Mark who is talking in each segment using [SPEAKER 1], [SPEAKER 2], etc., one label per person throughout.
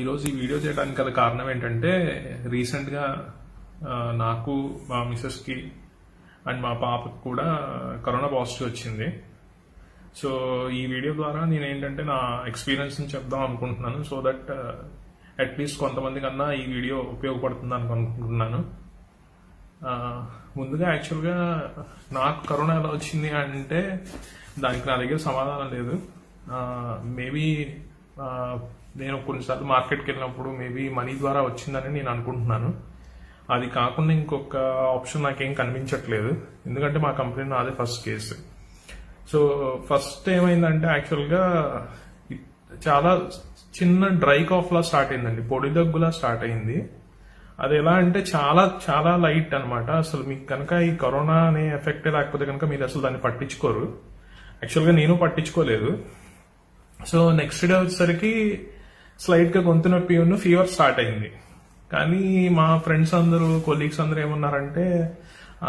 [SPEAKER 1] ఈరోజు ఈ వీడియో చేయడానికి గల కారణం ఏంటంటే రీసెంట్గా నాకు మా మిస్సెస్కి అండ్ మా పాపకు కూడా కరోనా పాజిటివ్ వచ్చింది. సో ఈ వీడియో ద్వారా నేను ఏంటంటే నా ఎక్స్పీరియన్స్ చెప్దాం అనుకుంటున్నాను. సో దట్ అట్లీస్ట్ కొంతమంది కన్నా ఈ వీడియో ఉపయోగపడుతుంది అని అనుకుంటున్నాను. ముందుగా యాక్చువల్గా నాకు కరోనా ఎలా వచ్చింది అంటే దానికి నా దగ్గర సమాధానం లేదు. మేబీ నేను కొన్నిసార్లు మార్కెట్కి వెళ్ళినప్పుడు మేబీ మనీ ద్వారా వచ్చిందని నేను అనుకుంటున్నాను. అది కాకుండా ఇంకొక ఆప్షన్ నాకేం కనిపించట్లేదు. ఎందుకంటే మా కంపెనీ నాదే ఫస్ట్ కేసు. సో ఫస్ట్ ఏమైందంటే యాక్చువల్గా చాలా చిన్న డ్రై కాఫ్లా స్టార్ట్ అయిందండి. పొడి దగ్గులా స్టార్ట్ అయింది. అది ఎలా అంటే చాలా చాలా లైట్ అనమాట అసలు మీకు కనుక ఈ కరోనా అనే ఎఫెక్ట్ లేకపోతే కనుక మీరు అసలు దాన్ని పట్టించుకోరు. యాక్చువల్గా నేను పట్టించుకోలేదు. సో నెక్స్ట్ డే వచ్చేసరికి స్లైట్గా గొంతు నొప్పి ఉన్న ఫీవర్ స్టార్ట్ అయింది. కానీ మా ఫ్రెండ్స్ అందరూ కొలీగ్స్ అందరూ ఏమన్నారంటే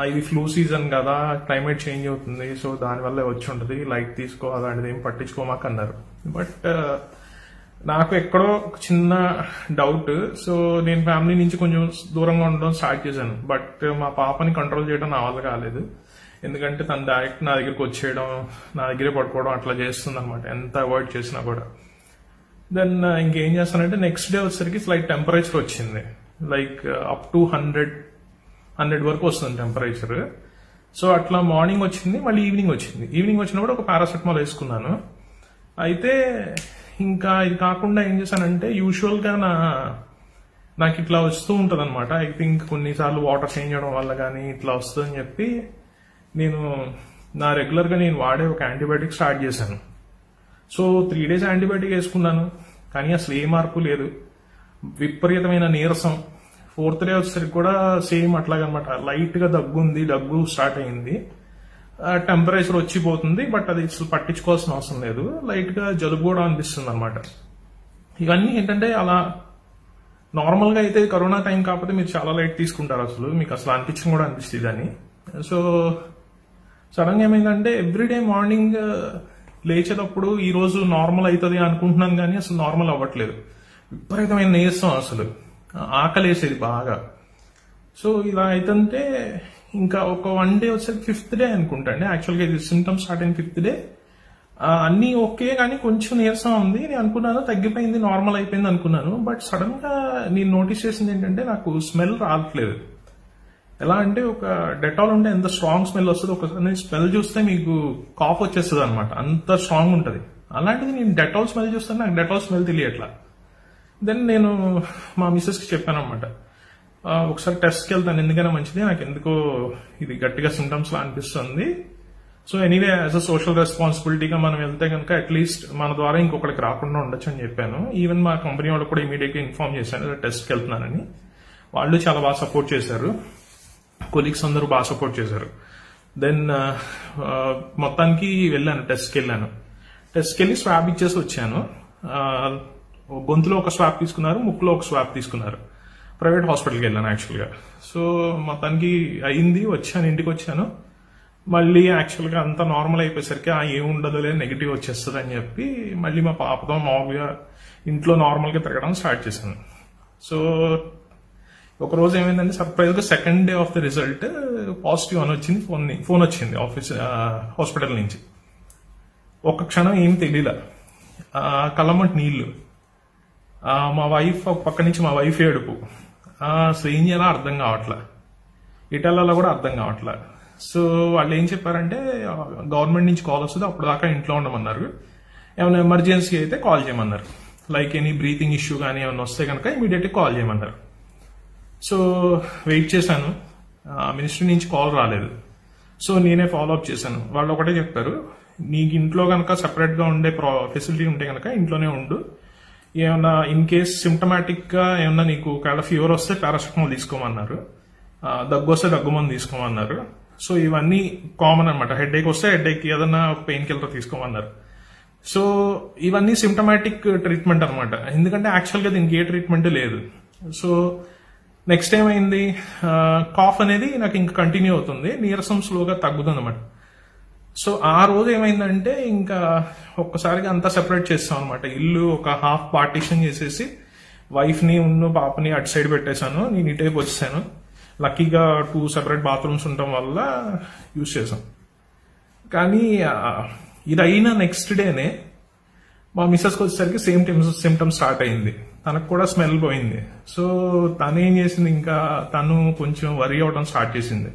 [SPEAKER 1] ఇది ఫ్లూ సీజన్ కదా క్లైమేట్ చేంజ్ అవుతుంది సో దానివల్ల వచ్చి ఉంటుంది లైట్ తీసుకో అలాంటిది ఏం పట్టించుకోమాకన్నారు. బట్ నాకు ఎక్కడో చిన్న డౌట్ సో నేను ఫ్యామిలీ నుంచి కొంచెం దూరంగా ఉండడం స్టార్ట్ చేశాను. బట్ మా పాపని కంట్రోల్ చేయడం నా వల్ల కాలేదు. ఎందుకంటే తను డైరెక్ట్ నా దగ్గరికి వచ్చేయడం నా దగ్గరే పడుకోవడం అట్లా చేస్తుంది అనమాట ఎంత అవాయిడ్ చేసినా కూడా. దెన్ uh, ఇంకేం చేస్తానంటే నెక్స్ట్ డే వచ్చేసరికి స్లైట్ టెంపరేచర్ వచ్చింది. Like up to hundred hundred వరకు వస్తుంది టెంపరేచర్ సో అట్లా మార్నింగ్ వచ్చింది మళ్ళీ ఈవినింగ్ వచ్చింది. ఈవినింగ్ వచ్చినప్పుడు ఒక పారాసెటమాల్ వేసుకున్నాను. అయితే ఇంకా ఇది కాకుండా ఏం చేశానంటే యూజువల్గా నా నాకు ఇట్లా వస్తూ ఉంటుంది అనమాట ఐ థింక్ కొన్నిసార్లు వాటర్ చేంజ్ చేయడం వల్ల కానీ ఇట్లా వస్తుందని చెప్పి నేను నా రెగ్యులర్గా నేను వాడే ఒక యాంటీబయాటిక్ స్టార్ట్ చేశాను. సో త్రీ డేస్ యాంటీబయాటిక్ వేసుకున్నాను. కానీ అసలు ఏ మార్పు లేదు. విపరీతమైన నీరసం. ఫోర్త్ డే వచ్చేసరికి కూడా సేమ్ అట్లాగనమాట. లైట్గా దగ్గు ఉంది దగ్గు స్టార్ట్ అయింది. టెంపరేచర్ వచ్చిపోతుంది బట్ అది అసలు పట్టించుకోవాల్సిన అవసరం లేదు. లైట్గా జలుబు కూడా అనిపిస్తుంది అనమాట ఇవన్నీ ఏంటంటే అలా నార్మల్గా అయితే కరోనా టైం కాకపోతే మీరు చాలా లైట్ తీసుకుంటారు అసలు. మీకు అసలు అనిపించడం కూడా అనిపిస్తుంది అని సో సడన్గా ఏమైందంటే ఎవ్రీడే మార్నింగ్ లేచేటప్పుడు ఈ రోజు నార్మల్ అవుతుంది అనుకుంటున్నాను కానీ అసలు నార్మల్ అవ్వట్లేదు. విపరీతమైన నీరసం అసలు. ఆకలేసేది బాగా. సో ఇలా అయితే ఇంకా ఒక వన్ డే వచ్చేది ఫిఫ్త్ డే అనుకుంటాండి యాక్చువల్గా ఇది సిమ్టమ్స్ స్టార్ట్ అయిన ఫిఫ్త్ డే అన్ని ఓకే కానీ కొంచెం నీరసం ఉంది. నేను అనుకున్నాను తగ్గిపోయింది నార్మల్ అయిపోయింది అనుకున్నాను. బట్ సడన్గా నేను నోటీస్ చేసింది ఏంటంటే నాకు స్మెల్ రావట్లేదు. ఎలా అంటే ఒక డెటాల్ ఉంటే ఎంత స్ట్రాంగ్ స్మెల్ వస్తుంది ఒకసారి స్మెల్ చూస్తే మీకు కాఫ్ వచ్చేస్తుంది అనమాట అంత స్ట్రాంగ్ ఉంటుంది. అలాంటిది నేను డెటాల్ స్మెల్ చూస్తే నాకు డెటాల్ స్మెల్ తెలియట్లా దెన్ నేను మా మిస్సెస్కి చెప్పాను అనమాట ఒకసారి టెస్ట్కి వెళ్తాను ఎందుకైనా మంచిది నాకు ఎందుకో ఇది గట్టిగా సిమ్టమ్స్ లా అనిపిస్తుంది. So anyway as a social రెస్పాన్సిబిలిటీగా మనం వెళ్తే కనుక అట్లీస్ట్ మన ద్వారా ఇంకొకరికి రాకుండా ఉండొచ్చు అని చెప్పాను. ఈవెన్ మా కంపెనీ వాళ్ళు కూడా ఇమీడియట్గా ఇన్ఫార్మ్ చేశాను టెస్ట్కి వెళ్తున్నానని. వాళ్ళు చాలా బాగా సపోర్ట్ చేశారు. కొలీగ్స్ అందరూ బాగా సపోర్ట్ చేశారు. దెన్ uh, uh, మొత్తానికి వెళ్ళాను టెస్ట్కి వెళ్ళాను. టెస్ట్కి వెళ్ళి స్వాబ్ ఇచ్చేసి వచ్చాను. Uh, గొంతులో ఒక స్వాబ్ తీసుకున్నారు ముక్కులో ఒక స్వాబ్ తీసుకున్నారు. ప్రైవేట్ హాస్పిటల్కి వెళ్ళాను యాక్చువల్గా సో మొత్తానికి అయింది వచ్చాను ఇంటికి వచ్చాను. మళ్ళీ యాక్చువల్గా అంతా నార్మల్ అయిపోయేసరికి ఆ ఏముండదులే నెగిటివ్ వచ్చేస్తుంది అని చెప్పి మళ్ళీ మా పాపతో మామూలుగా ఇంట్లో నార్మల్గా తిరగడం స్టార్ట్ చేశాను. సో ఒక రోజు ఏమైందంటే సర్ప్రైజ్గా second day of the result positive అని వచ్చింది ఫోన్ ఫోన్ వచ్చింది ఆఫీస్ హాస్పిటల్ నుంచి. ఒక క్షణం ఏం తెలియల. ఆ, నీళ్ళు నీళ్ళు. మా వైఫ్ ఒక పక్క నుంచి మా వైఫ్ ఏడుపు సో ఏం చేయాలో అర్థం కావట్లే. ఇటాలలో కూడా అర్థం కావట్లే. సో వాళ్ళు ఏం చెప్పారంటే గవర్నమెంట్ నుంచి కాల్ వస్తుంది అప్పుడు దాకా ఇంట్లో ఉండమన్నారు. ఏమైనా ఎమర్జెన్సీ అయితే కాల్ చేయమన్నారు. లైక్ ఎనీ బ్రీతింగ్ ఇష్యూ కానీ ఏమైనా వస్తే కనుక ఇమీడియట్గా కాల్ చేయమన్నారు. సో వెయిట్ చేశాను. మినిస్ట్రీ నుంచి కాల్ రాలేదు. సో నేనే ఫాలో అప్ చేశాను. వాళ్ళు ఒకటే చెప్పారు నీకు ఇంట్లో కనుక సపరేట్గా ఉండే ఉండే ఫెసిలిటీ ఉంటే కనుక ఇంట్లోనే ఉండు. ఏమన్నా ఇన్ కేస్ సిమ్టమాటిక్గా ఏమన్నా నీకు ఒకవేళ ఫీవర్ వస్తే పారాసిటమాల్ తీసుకోమన్నారు. దగ్గు వస్తే దగ్గు మందు తీసుకోమన్నారు. సో ఇవన్నీ కామన్ అనమాట హెడ్ ఏక్ వస్తే హెడ్ ఏక్ ఏదన్నా పెయిన్ కిల్లర్ తీసుకోమన్నారు. సో ఇవన్నీ సిమ్టమాటిక్ ట్రీట్మెంట్ అనమాట ఎందుకంటే యాక్చువల్గా దీనికి ఏ ట్రీట్మెంట్ లేదు. సో నెక్స్ట్ ఏమైంది కాఫ్ అనేది నాకు ఇంకా కంటిన్యూ అవుతుంది. నీరసం స్లోగా తగ్గుతుంది అనమాట సో ఆ రోజు ఏమైందంటే ఇంకా ఒక్కసారిగా అంతా సెపరేట్ చేస్తాం అనమాట ఇల్లు ఒక హాఫ్ పార్టీషన్ చేసేసి వైఫ్ని ఉన్న పాపని అటు సైడ్ పెట్టేశాను. నేను ఇటైపు వచ్చేసాను. లక్కీగా టూ సెపరేట్ బాత్రూమ్స్ ఉండటం వల్ల యూజ్ చేశాం. కానీ ఇది అయిన నెక్స్ట్ డేనే మా మిస్సెస్కి వచ్చేసరికి సేమ్ సిమ్టమ్స్ స్టార్ట్ అయింది. తనకు కూడా స్మెల్ పోయింది. సో తను ఏం చేసింది ఇంకా తను కొంచెం వరి అవడం స్టార్ట్ చేసింది.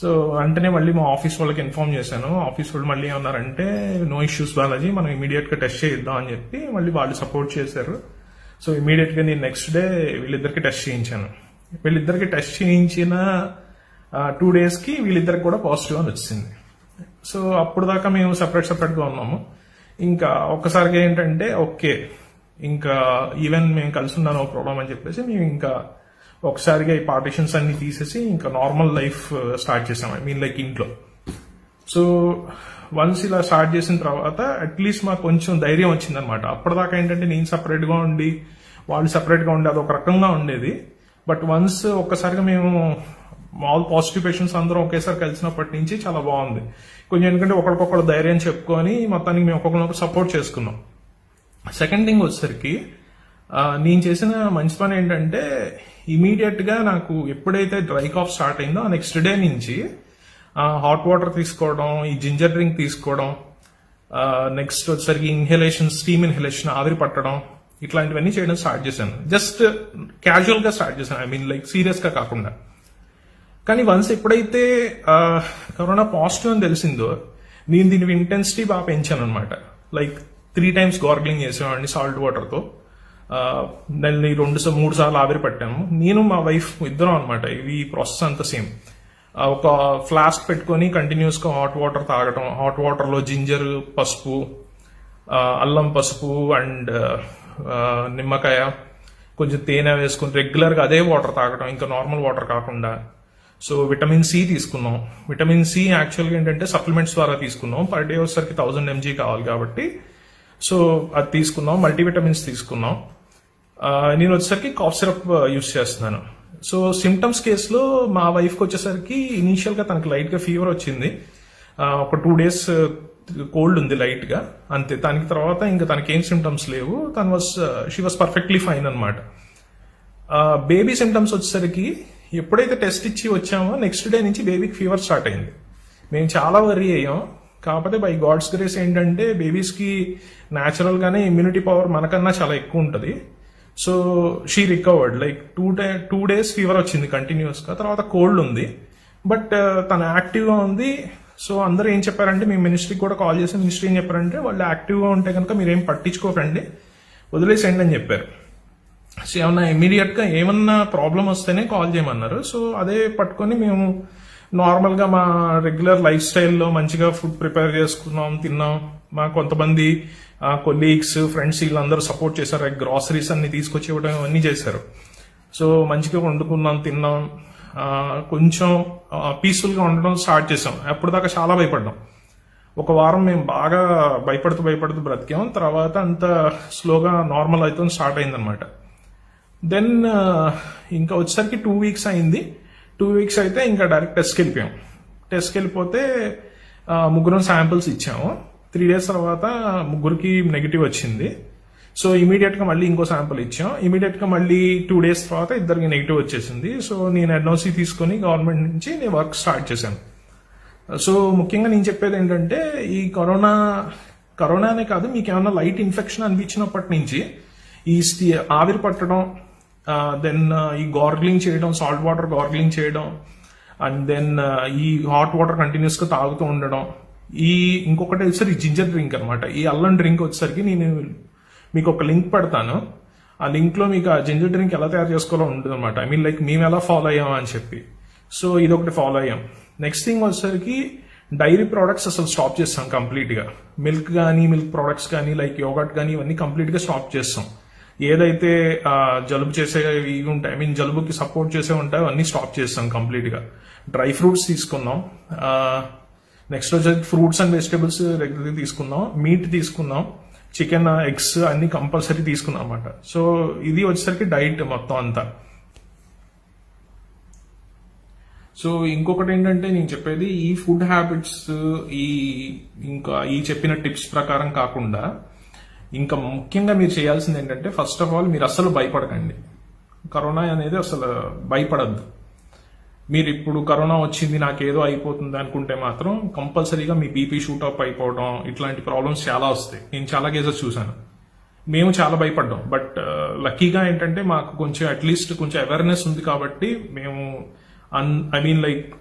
[SPEAKER 1] సో వెంటనే మళ్ళీ మా ఆఫీస్ వాళ్ళకి ఇన్ఫార్మ్ చేశాను. ఆఫీస్ వాళ్ళు మళ్ళీ ఏమన్నారంటే నో ఇష్యూస్ బాలాజీ మనం ఇమీడియట్గా టెస్ట్ చేద్దాం అని చెప్పి మళ్ళీ వాళ్ళు సపోర్ట్ చేశారు. సో ఇమీడియట్గా నేను నెక్స్ట్ డే వీళ్ళిద్దరికి టెస్ట్ చేయించాను. వీళ్ళిద్దరికి టెస్ట్ చేయించిన టూ డేస్కి వీళ్ళిద్దరికి కూడా పాజిటివ్ అని వచ్చింది. సో అప్పుడు దాకా మేము సపరేట్ సపరేట్గా ఉన్నాము. ఇంకా ఒక్కసారిగా ఏంటంటే ఓకే ఇంకా ఈవెన్ మేము కలిసి ఉన్నాను ప్రాబ్లం అని చెప్పేసి మేము ఇంకా ఒకసారిగా ఈ పార్టిషన్స్ అన్ని తీసేసి ఇంకా నార్మల్ లైఫ్ స్టార్ట్ చేసాం. ఐ మీన్ లైక్ ఇంట్లో. సో వన్స్ ఇలా స్టార్ట్ చేసిన తర్వాత అట్లీస్ట్ మాకు కొంచెం ధైర్యం వచ్చిందనమాట అప్పటిదాకా ఏంటంటే నేను సపరేట్గా ఉండి వాళ్ళు సపరేట్గా ఉండి అది ఒక రకంగా ఉండేది. బట్ వన్స్ ఒక్కసారిగా మేము ఆల్ పాజిటివ్ పేషెంట్స్ అందరం ఒకేసారి కలిసినప్పటి నుంచి చాలా బాగుంది. కొంచెం ఎందుకంటే ఒకరికొకరు ధైర్యం చెప్పుకొని మొత్తానికి మేము ఒక్కొక్కరినొకరు సపోర్ట్ చేసుకున్నాం. సెకండ్ థింగ్ వచ్చేసరికి నేను చేసిన మంచి పని ఏంటంటే ఇమీడియట్గా నాకు ఎప్పుడైతే డ్రై కాఫ్ స్టార్ట్ అయిందో నెక్స్ట్ డే నుంచి హాట్ వాటర్ తీసుకోవడం ఈ జింజర్ డ్రింక్ తీసుకోవడం నెక్స్ట్ వచ్చేసరికి ఇన్హలేషన్ స్టీమ్ ఇన్హలేషన్ ఆవిరి పట్టడం ఇట్లాంటివన్నీ చేయడం స్టార్ట్ చేశాను. జస్ట్ క్యాజువల్గా స్టార్ట్ చేశాను. ఐ మీన్ లైక్ సీరియస్గా కాకుండా. కానీ వన్స్ ఎప్పుడైతే కరోనా పాజిటివ్ అని తెలిసిందో నేను దీని ఇంటెన్సిటీ బాగా పెంచాను అనమాట లైక్ త్రీ టైమ్స్ గార్గ్లింగ్ చేసేవాడిని సాల్ట్ వాటర్తో దాన్ని రెండు మూడు సార్లు ఆవిరి పట్టాము. నేను మా వైఫ్ ఇద్దరం అనమాట ఇవి ప్రాసెస్ అంతా సేమ్ ఒక ఫ్లాస్క్ పెట్టుకొని కంటిన్యూస్గా హాట్ వాటర్ తాగటం హాట్ వాటర్లో జింజర్ పసుపు అల్లం పసుపు అండ్ నిమ్మకాయ కొంచెం తేనె వేసుకుని రెగ్యులర్గా అదే వాటర్ తాగటం ఇంకా నార్మల్ వాటర్ కాకుండా. సో విటమిన్ సి తీసుకున్నాం. విటమిన్ సి యాక్చువల్గా ఏంటంటే సప్లిమెంట్స్ ద్వారా తీసుకున్నాం. పర్ డే వచ్చేసరికి థౌసండ్ ఎంజీ కావాలి కాబట్టి సో అది తీసుకున్నాం మల్టీవిటమిన్స్ తీసుకున్నాం నేను వచ్చేసరికి కాఫ్ సిరప్ యూస్ చేస్తున్నాను. సో సిమ్టమ్స్ కేసులో మా వైఫ్కి వచ్చేసరికి ఇనీషియల్గా తనకు లైట్గా ఫీవర్ వచ్చింది. ఒక టూ డేస్ కోల్డ్ ఉంది లైట్గా అంతే దానికి తర్వాత ఇంకా తనకి ఏం సిమ్టమ్స్ లేవు. తను was she was perfectly fine అనమాట బేబీ సిమ్టమ్స్ వచ్చేసరికి ఎప్పుడైతే టెస్ట్ ఇచ్చి వచ్చామో నెక్స్ట్ డే నుంచి బేబీకి ఫీవర్ స్టార్ట్ అయింది. మేము చాలా వరీ అయ్యాం. కాకపోతే బై గాడ్స్ గ్రేస్ ఏంటంటే బేబీస్కి న్యాచురల్గానే ఇమ్యూనిటీ పవర్ మనకన్నా చాలా ఎక్కువ ఉంటుంది. So she recovered like two day two days fever వచ్చింది కంటిన్యూస్గా తర్వాత కోల్డ్ ఉంది. బట్ uh, తను యాక్టివ్గా ఉంది. సో అందరూ ఏం చెప్పారంటే మీ మినిస్ట్రీకి కూడా కాల్ చేసి మినిస్ట్రీ ఏం చెప్పారంటే వాళ్ళు యాక్టివ్గా ఉంటే కనుక మీరేం పట్టించుకోకండి వదిలేసేయండి అని చెప్పారు. సో ఏమన్నా ఇమీడియట్గా ఏమన్నా ప్రాబ్లం వస్తేనే కాల్ చేయమన్నారు. సో అదే పట్టుకొని మేము నార్మల్గా మా రెగ్యులర్ లైఫ్ స్టైల్లో మంచిగా ఫుడ్ ప్రిపేర్ చేసుకున్నాం తిన్నాం. మా కొంతమంది కొలీగ్స్ ఫ్రెండ్స్ వీళ్ళందరూ సపోర్ట్ చేశారు. గ్రాసరీస్ అన్ని తీసుకొచ్చి ఇవ్వడం అన్ని చేశారు. సో మంచిగా వండుకున్నాం తిన్నాం. కొంచెం పీస్ఫుల్గా ఉండడం స్టార్ట్ చేసాం అప్పటిదాకా దాకా చాలా భయపడ్డాం. ఒక వారం మేము బాగా భయపడుతూ భయపడుతూ బ్రతికాం. తర్వాత అంత స్లోగా నార్మల్ అవుతుంది స్టార్ట్ అయిందనమాట దెన్ ఇంకా వచ్చేసరికి టూ వీక్స్ అయింది. టూ వీక్స్ అయితే ఇంకా డైరెక్ట్ టెస్ట్కి వెళ్ళిపోయాం. టెస్ట్కి వెళ్ళిపోతే ముగ్గురం శాంపిల్స్ ఇచ్చాము. త్రీ డేస్ తర్వాత ముగ్గురికి నెగిటివ్ వచ్చింది. సో ఇమీడియట్గా మళ్ళీ ఇంకో శాంపుల్ ఇచ్చాం. ఇమీడియట్గా మళ్ళీ టూ డేస్ తర్వాత ఇద్దరికి నెగిటివ్ వచ్చేసింది. సో నేను ఎన్ఓసి తీసుకొని గవర్నమెంట్ నుంచి నేను వర్క్ స్టార్ట్ చేశాను. సో ముఖ్యంగా నేను చెప్పేది ఏంటంటే ఈ కరోనా కరోనానే కాదు మీకు ఏమైనా లైట్ ఇన్ఫెక్షన్ అనిపించినప్పటి నుంచి ఈ ఆవిరి పట్టడం దెన్ ఈ గార్గ్లింగ్ చేయడం సాల్ట్ వాటర్ గార్గ్లింగ్ చేయడం అండ్ దెన్ ఈ హాట్ వాటర్ కంటిన్యూస్గా తాగుతూ ఉండడం. ఈ ఇంకొకటి వచ్చేసరికి జింజర్ డ్రింక్ అన్నమాట. ఈ అల్లం డ్రింక్ వచ్చేసరికి నేను మీకు ఒక లింక్ పెడతాను. ఆ లింక్లో మీకు ఆ జింజర్ డ్రింక్ ఎలా తయారు చేసుకోవాలో ఉంటుంది అనమాట ఐ మీన్ లైక్ మేము ఎలా ఫాలో అయ్యాం అని చెప్పి. సో ఇది ఒకటి ఫాలో అయ్యాం. నెక్స్ట్ థింగ్ వచ్చేసరికి డైరీ ప్రోడక్ట్స్ అసలు స్టాప్ చేస్తాం కంప్లీట్గా. మిల్క్ కానీ మిల్క్ ప్రోడక్ట్స్ కానీ లైక్ యోగట్ కానీ ఇవన్నీ కంప్లీట్గా స్టాప్ చేస్తాం. ఏదైతే జలుబు చేసే ఇవి ఉంటాయి ఐ మీన్ జలుబుకి సపోర్ట్ చేసే ఉంటాయో అన్ని స్టాప్ చేస్తాం కంప్లీట్గా. డ్రై ఫ్రూట్స్ తీసుకుందాం. నెక్స్ట్ వచ్చేసి ఫ్రూట్స్ అండ్ వెజిటేబుల్స్ రెగ్యులర్గా తీసుకుందాం. మీట్ తీసుకుందాం. చికెన్ ఎగ్స్ అన్ని కంపల్సరీ తీసుకున్నాం అన్నమాట. సో ఇది వచ్చేసరికి డైట్ మొత్తం అంతా. సో ఇంకొకటి ఏంటంటే నేను చెప్పేది ఈ ఫుడ్ హ్యాబిట్స్ ఈ ఇంకా ఈ చెప్పిన టిప్స్ ప్రకారం కాకుండా ఇంకా ముఖ్యంగా మీరు చేయాల్సింది ఏంటంటే ఫస్ట్ ఆఫ్ ఆల్ మీరు అస్సలు భయపడకండి. కరోనా అనేది అసలు భయపడద్దు. మీరు ఇప్పుడు కరోనా వచ్చింది నాకేదో అయిపోతుంది అనుకుంటే మాత్రం కంపల్సరీగా మీ బీపీ షూటప్ అయిపోవడం ఇట్లాంటి ప్రాబ్లమ్స్ చాలా వస్తాయి. నేను చాలా కేసెస్ చూశాను. మేము చాలా భయపడ్డాం. బట్ uh, లక్కీగా ఏంటంటే మాకు కొంచెం అట్లీస్ట్ కొంచెం అవేర్నెస్ ఉంది కాబట్టి మేము అన్ ఐ మీన్ లైక్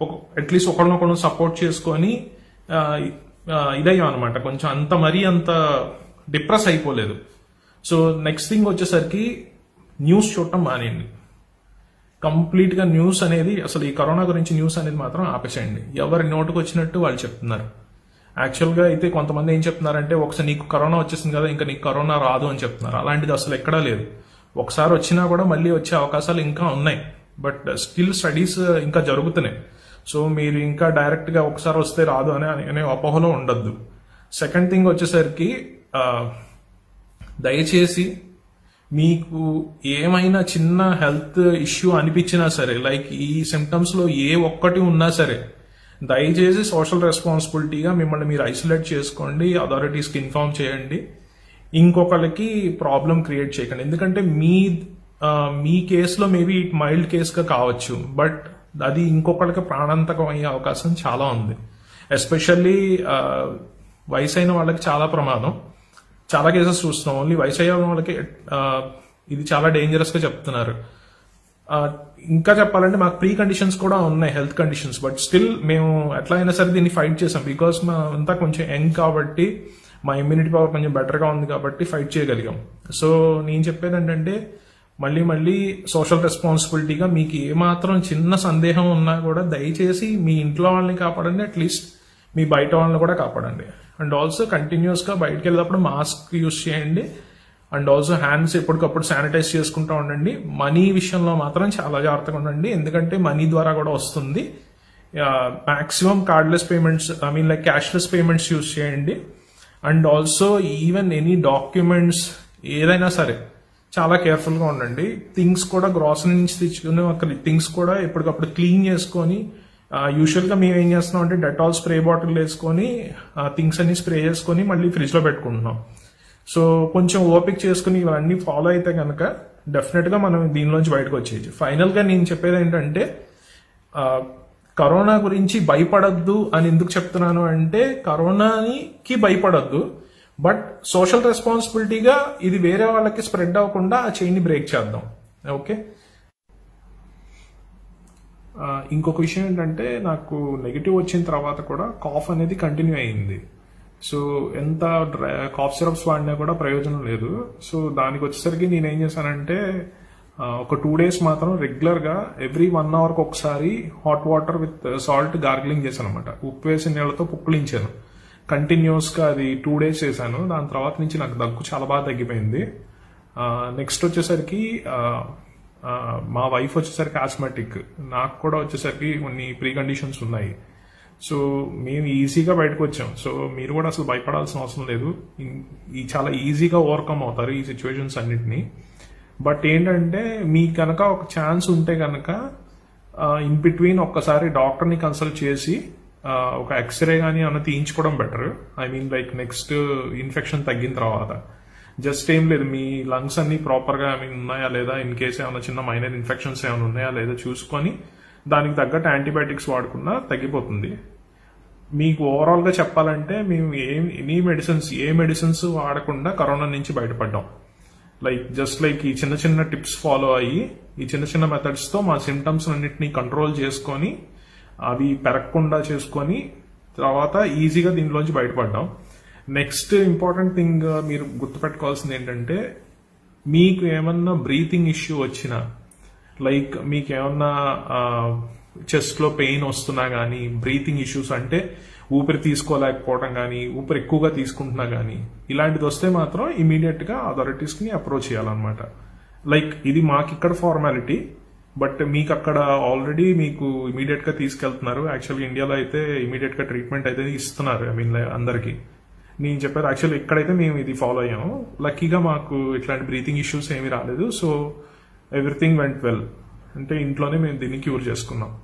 [SPEAKER 1] ఒక అట్లీస్ట్ ఒకరినొకరు సపోర్ట్ చేసుకొని uh, uh, ఇదయ్యాం అనమాట కొంచెం అంత మరీ అంత డిప్రెస్ అయిపోలేదు. సో నెక్స్ట్ థింగ్ వచ్చేసరికి న్యూస్ చూడటం మానేయండి. కంప్లీట్గా న్యూస్ అనేది అసలు ఈ కరోనా గురించి న్యూస్ అనేది మాత్రం ఆపేసేయండి. ఎవరి నోటుకు వచ్చినట్టు వాళ్ళు చెప్తున్నారు. యాక్చువల్గా అయితే కొంతమంది ఏం చెప్తున్నారంటే ఒకసారి నీకు కరోనా వచ్చేసింది కదా ఇంకా నీకు కరోనా రాదు అని చెప్తున్నారు. అలాంటిది అసలు ఎక్కడా లేదు. ఒకసారి వచ్చినా కూడా మళ్ళీ వచ్చే అవకాశాలు ఇంకా ఉన్నాయి. బట్ స్టిల్ స్టడీస్ ఇంకా జరుగుతున్నాయి. సో మీరు ఇంకా డైరెక్ట్గా ఒకసారి వస్తే రాదు అని అనే అపోహలో ఉండద్దు. సెకండ్ థింగ్ వచ్చేసరికి దయచేసి మీకు ఏమైనా చిన్న హెల్త్ ఇష్యూ అనిపించినా సరే లైక్ ఈ సిమ్టమ్స్లో ఏ ఒక్కటి ఉన్నా సరే దయచేసి సోషల్ రెస్పాన్సిబిలిటీగా మిమ్మల్ని మీరు ఐసోలేట్ చేసుకోండి అథారిటీస్కి ఇన్ఫార్మ్ చేయండి. ఇంకొకరికి ప్రాబ్లం క్రియేట్ చేయకండి. ఎందుకంటే మీ మీ కేసులో మేబీ ఇట్ మైల్డ్ కేసుగా కావచ్చు బట్ అది ఇంకొకరికి ప్రాణాంతకం అయ్యే అవకాశం చాలా ఉంది. ఎస్పెషల్లీ వయసు అయిన వాళ్ళకి చాలా ప్రమాదం. చాలా కేసెస్ చూస్తున్నాం. ఓన్లీ వయసు వాళ్ళకి ఇది చాలా డేంజరస్గా చెప్తున్నారు. ఇంకా చెప్పాలంటే మాకు ప్రీ కండిషన్స్ కూడా ఉన్నాయి హెల్త్ కండిషన్స్ బట్ స్టిల్ మేము ఎట్లా అయినా సరే దీన్ని ఫైట్ చేసాం. బికాస్ మా అంతా కొంచెం యంగ్ కాబట్టి మా ఇమ్యూనిటీ పవర్ కొంచెం బెటర్గా ఉంది కాబట్టి ఫైట్ చేయగలిగాం. సో నేను చెప్పేది ఏంటంటే మళ్ళీ మళ్ళీ సోషల్ రెస్పాన్సిబిలిటీగా మీకు ఏమాత్రం చిన్న సందేహం ఉన్నా కూడా దయచేసి మీ ఇంట్లో వాళ్ళని కాపాడండి అట్లీస్ట్ మీ బయట వాళ్ళని కూడా కాపాడండి. అండ్ ఆల్సో కంటిన్యూస్గా బయటకు వెళ్ళేటప్పుడు మాస్క్ యూస్ చేయండి. అండ్ ఆల్సో హ్యాండ్స్ ఎప్పటికప్పుడు శానిటైజ్ చేసుకుంటూ ఉండండి. మనీ విషయంలో మాత్రం చాలా జాగ్రత్తగా ఉండండి. ఎందుకంటే మనీ ద్వారా కూడా వస్తుంది. Maximum cardless payments I mean like cashless payments use చేయండి. And also even any documents ఏదైనా సరే చాలా కేర్ఫుల్గా ఉండండి. థింగ్స్ కూడా గ్రాసరీ నుంచి తెచ్చుకునే ఒక థింగ్స్ కూడా ఎప్పటికప్పుడు క్లీన్ చేసుకొని యూజువల్గా మేము ఏం చేస్తున్నాం అంటే డెటాల్ స్ప్రే బాటిల్ వేసుకొని థింగ్స్ అన్ని స్ప్రే చేసుకొని మళ్ళీ ఫ్రిడ్జ్లో పెట్టుకుంటున్నాం. సో కొంచెం ఓపిక చేసుకుని ఇవన్నీ ఫాలో అయితే కనుక డెఫినెట్గా మనం దీనిలోంచి బయటకు వచ్చేయచ్చు. ఫైనల్గా నేను చెప్పేది ఏంటంటే కరోనా గురించి భయపడద్దు అని ఎందుకు చెప్తున్నాను అంటే కరోనాకి భయపడద్దు బట్ సోషల్ రెస్పాన్సిబిలిటీగా ఇది వేరే వాళ్ళకి స్ప్రెడ్ అవ్వకుండా ఆ చైన్ని బ్రేక్ చేద్దాం. ఓకే ఇంకొక విషయం ఏంటంటే నాకు నెగిటివ్ వచ్చిన తర్వాత కూడా కాఫ్ అనేది కంటిన్యూ అయింది. సో ఎంత కాఫ్ సిరప్స్ వాడినా కూడా ప్రయోజనం లేదు. సో దానికి వచ్చేసరికి నేను ఏం చేశానంటే ఒక టూ డేస్ మాత్రం రెగ్యులర్గా ఎవ్రీ వన్ అవర్కి ఒకసారి hot water with salt gargling చేశాను అనమాట ఉప్పు వేసిన నీళ్ళతో పుక్కిలించాను కంటిన్యూస్గా అది టూ డేస్ చేశాను. దాని తర్వాత నుంచి నాకు దగ్గు చాలా బాగా తగ్గిపోయింది. నెక్స్ట్ వచ్చేసరికి మా వైఫ్ వచ్చేసరికి ఆస్మాటిక్ నాకు కూడా వచ్చేసరికి కొన్ని ప్రీ కండిషన్స్ ఉన్నాయి. సో మేము ఈజీగా బయటకు వచ్చాం. సో మీరు కూడా అసలు భయపడాల్సిన అవసరం లేదు. ఈ చాలా ఈజీగా ఓవర్కమ్ అవుతారు ఈ సిచ్యువేషన్స్ అన్నిటిని. బట్ ఏంటంటే మీకు కనుక ఒక ఛాన్స్ ఉంటే కనుక ఇన్ బిట్వీన్ ఒక్కసారి డాక్టర్ని కన్సల్ట్ చేసి ఒక ఎక్స్రే కానీ అన్న తీయించుకోవడం better I mean like next infection తగ్గిన తర్వాత. జస్ట్ ఏం లేదు మీ లంగ్స్ అన్ని ప్రాపర్గా ఐ మీన్ ఉన్నాయా లేదా ఇన్ కేస్ ఏమైనా చిన్న మైనర్ ఇన్ఫెక్షన్స్ ఏమైనా ఉన్నాయా లేదా చూసుకొని దానికి తగ్గట్టు యాంటీబయాటిక్స్ వాడుకున్నా తగ్గిపోతుంది. మీకు ఓవరాల్గా చెప్పాలంటే మేము ఏం ఎనీ మెడిసిన్స్ ఏ మెడిసిన్స్ వాడకుండా కరోనా నుంచి బయటపడ్డాం. లైక్ జస్ట్ లైక్ ఈ చిన్న చిన్న టిప్స్ ఫాలో అయ్యి ఈ చిన్న చిన్న మెథడ్స్తో మా సిమ్టమ్స్ అన్నిటిని కంట్రోల్ చేసుకొని అవి పెరగకుండా చేసుకొని తర్వాత ఈజీగా దీనిలోంచి బయటపడ్డాం. నెక్స్ట్ ఇంపార్టెంట్ థింగ్ మీరు గుర్తుపెట్టుకోవాల్సింది ఏంటంటే మీకు ఏమన్నా బ్రీతింగ్ ఇష్యూ వచ్చినా లైక్ మీకు ఏమన్నా చెస్ట్లో పెయిన్ వస్తున్నా కానీ బ్రీతింగ్ ఇష్యూస్ అంటే ఊపిరి తీసుకోలేకపోవడం కానీ ఊపిరి ఎక్కువగా తీసుకుంటున్నా కానీ ఇలాంటిది వస్తే మాత్రం ఇమీడియట్గా అథారిటీస్ని అప్రోచ్ చేయాలన్నమాట. లైక్ ఇది మాకు ఇక్కడ ఫార్మాలిటీ బట్ మీకు అక్కడ ఆల్రెడీ మీకు ఇమీడియట్గా తీసుకెళ్తున్నారు. యాక్చువల్గా ఇండియాలో అయితే ఇమీడియట్గా ట్రీట్మెంట్ అయితే ఇస్తున్నారు ఐ మీన్ అందరికి. నేను చెప్పారు యాక్చువల్ ఎక్కడైతే మేము ఇది ఫాలో అయ్యాము. లక్కీగా మాకు ఇట్లాంటి బ్రీతింగ్ ఇష్యూస్ ఏమీ రాలేదు. సో ఎవ్రీథింగ్ వెంట్ వెల్ అంటే ఇంట్లోనే మేము దీన్ని క్యూర్ చేసుకున్నాం.